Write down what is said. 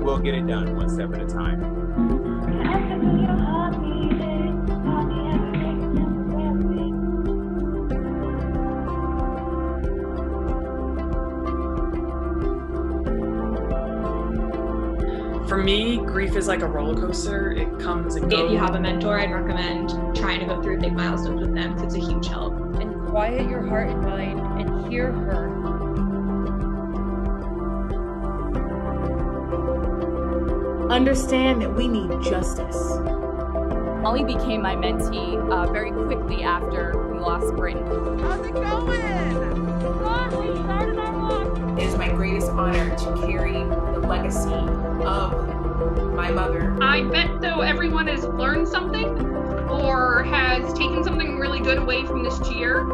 we'll get it done one step at a time. For me, grief is like a roller coaster. It comes and goes. If you have a mentor, I'd recommend trying to go through big milestones with them because it's a huge help. and quiet your heart and mind and hear her. Understand that we need justice. Molly became my mentee uh, very quickly after we lost Britain. How's it going? It is my greatest honor to carry the legacy of my mother. I bet though everyone has learned something or has taken something really good away from this cheer.